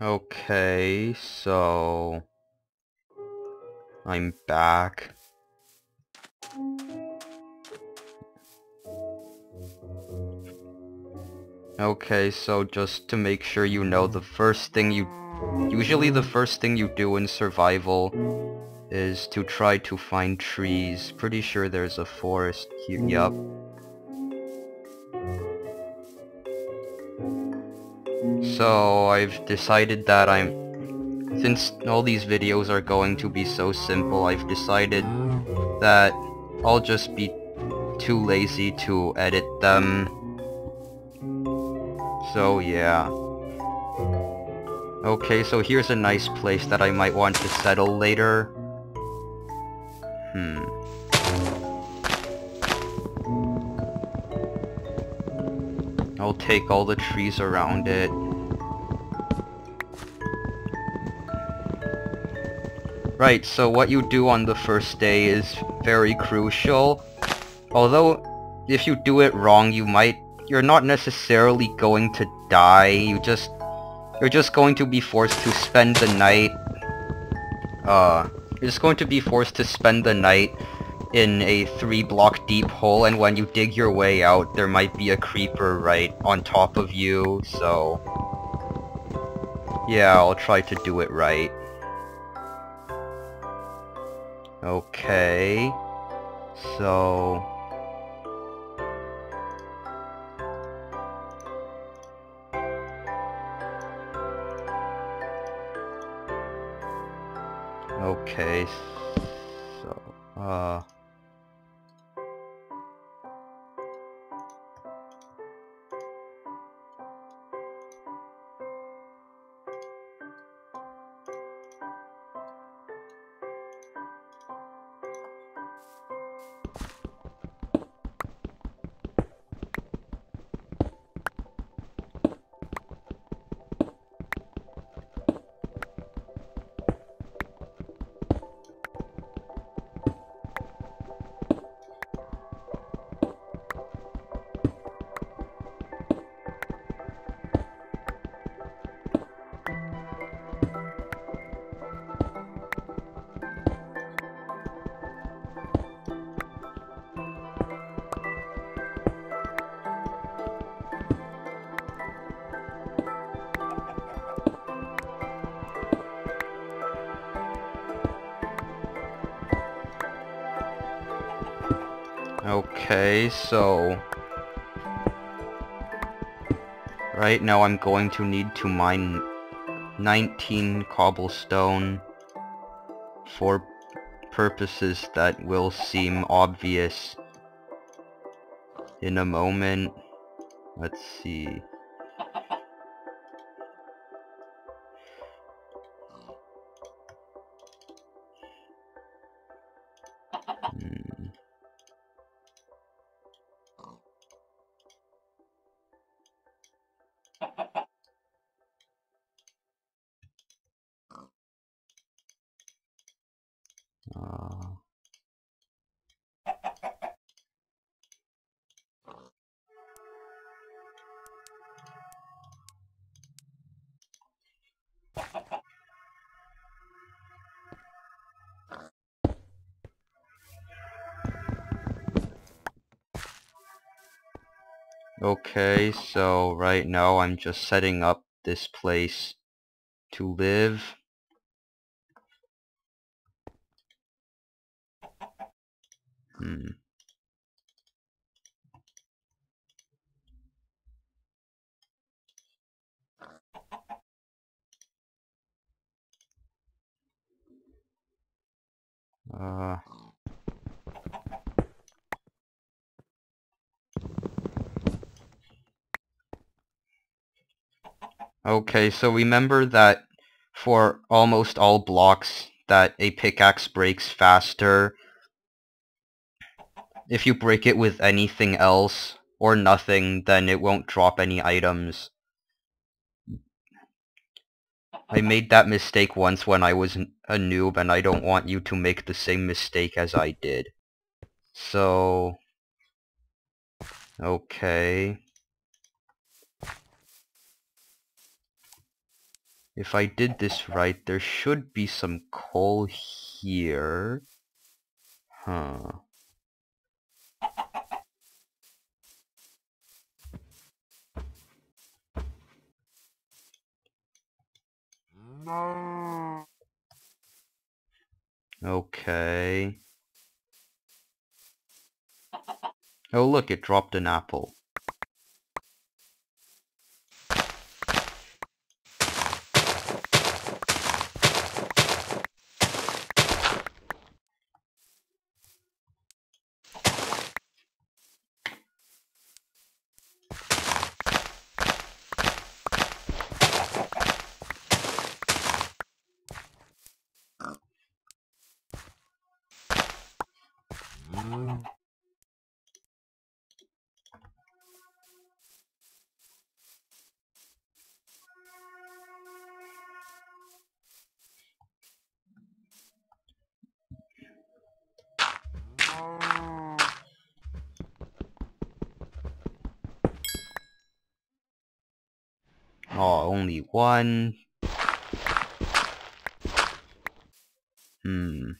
Okay, so... I'm back. Okay, so just to make sure you know, the first thing you... Usually the first thing you do in survival is to try to find trees. Pretty sure there's a forest here. Yup. So I've decided that I'm... Since all these videos are going to be so simple, I've decided that I'll just be too lazy to edit them. So yeah. Okay, so here's a nice place that I might want to settle later. I'll take all the trees around it. Right, so what you do on the first day is very crucial. Although, if you do it wrong, you might... You're not necessarily going to die, you just... You're just going to be forced to spend the night... Uh... You're just going to be forced to spend the night in a three block deep hole and when you dig your way out there might be a creeper right on top of you, so... Yeah, I'll try to do it right. Okay... So... Okay, so, uh... Okay, so... Right now I'm going to need to mine 19 cobblestone for purposes that will seem obvious in a moment. Let's see. Hmm. Okay, so right now I'm just setting up this place to live. Hmm. Uh... Okay, so remember that for almost all blocks that a pickaxe breaks faster if you break it with anything else or nothing, then it won't drop any items. I made that mistake once when I was a noob and I don't want you to make the same mistake as I did. So... Okay... If I did this right, there should be some coal here. Huh. No. Okay. Oh look, it dropped an apple. Oh, only one. Hmm.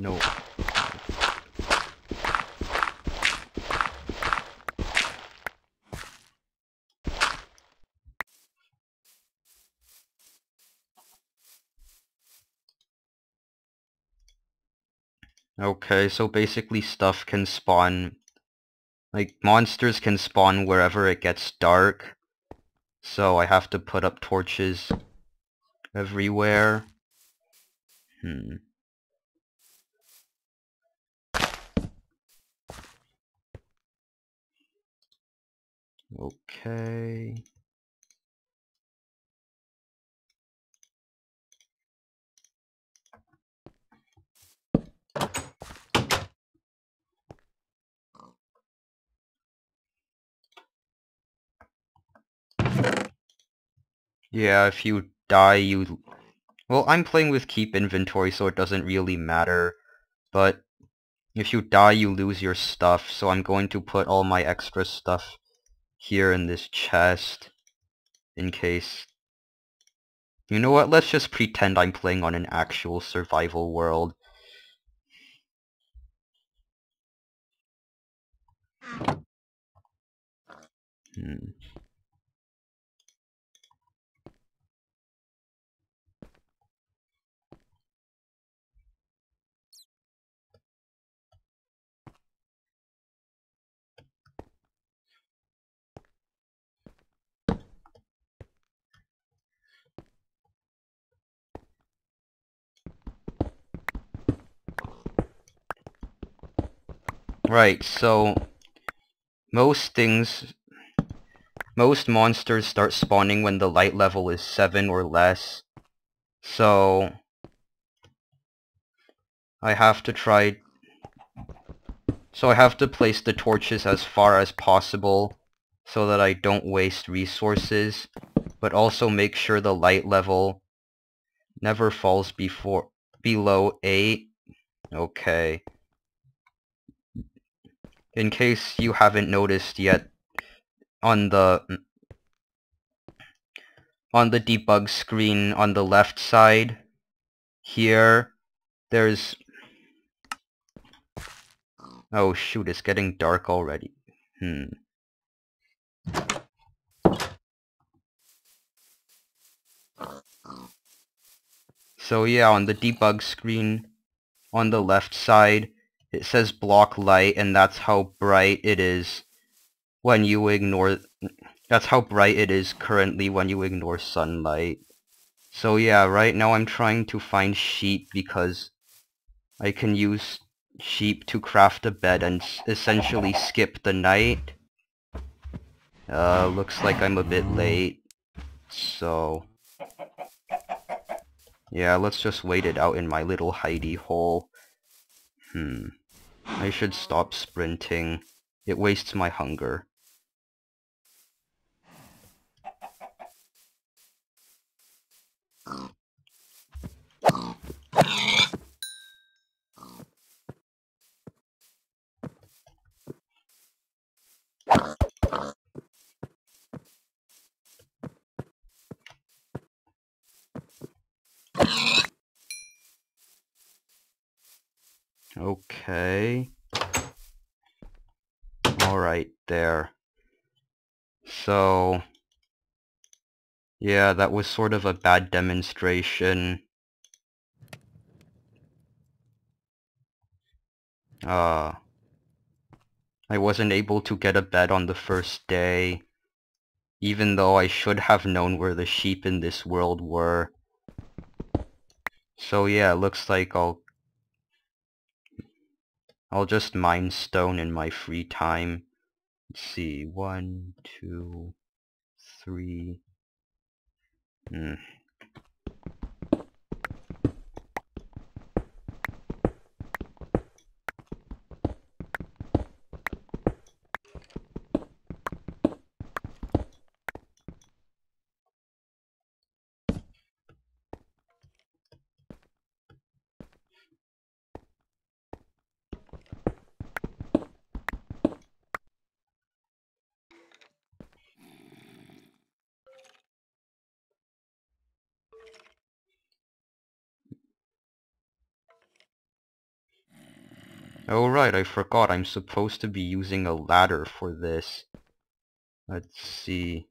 Nope. Okay, so basically stuff can spawn... Like, monsters can spawn wherever it gets dark. So I have to put up torches everywhere. Hmm. Okay. Yeah, if you die, you... Well, I'm playing with keep inventory, so it doesn't really matter. But if you die, you lose your stuff, so I'm going to put all my extra stuff here in this chest in case... You know what, let's just pretend I'm playing on an actual survival world. Hmm. Right, so most things, most monsters start spawning when the light level is 7 or less. So, I have to try, so I have to place the torches as far as possible so that I don't waste resources, but also make sure the light level never falls before below 8. Okay in case you haven't noticed yet, on the on the debug screen on the left side here there's oh shoot it's getting dark already. Hmm. So yeah on the debug screen on the left side, it says block light, and that's how bright it is when you ignore... That's how bright it is currently when you ignore sunlight. So yeah, right now I'm trying to find sheep because I can use sheep to craft a bed and essentially skip the night. Uh, looks like I'm a bit late. So... Yeah, let's just wait it out in my little hidey hole. Hmm. I should stop sprinting. It wastes my hunger. Okay. Alright, there. So... Yeah, that was sort of a bad demonstration. Uh... I wasn't able to get a bed on the first day, even though I should have known where the sheep in this world were. So yeah, looks like I'll I'll just mine stone in my free time. Let's see, one, two, three. Hmm. Oh right, I forgot I'm supposed to be using a ladder for this. Let's see.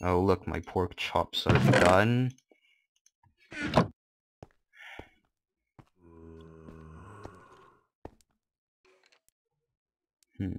Oh look, my pork chops are done. Hmm.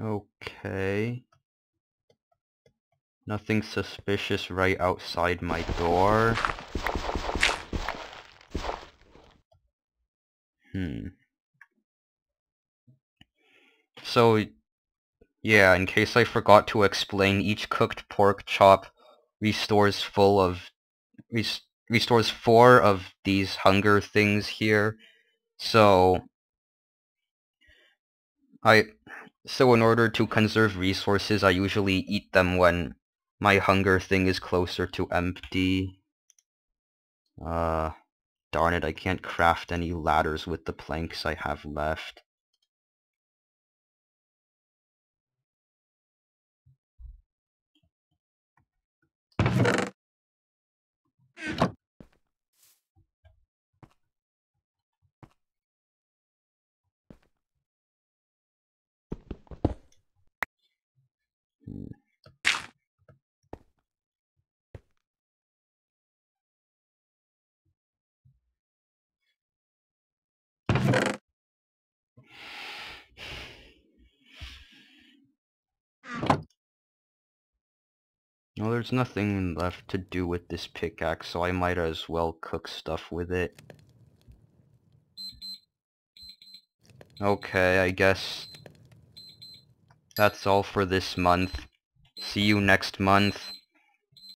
Okay. Nothing suspicious right outside my door. Hmm. So, yeah, in case I forgot to explain, each cooked pork chop restores full of... Res restores four of these hunger things here. So... I so in order to conserve resources, I usually eat them when my hunger thing is closer to empty. Uh, darn it, I can't craft any ladders with the planks I have left. Well, there's nothing left to do with this pickaxe, so I might as well cook stuff with it. Okay, I guess that's all for this month. See you next month.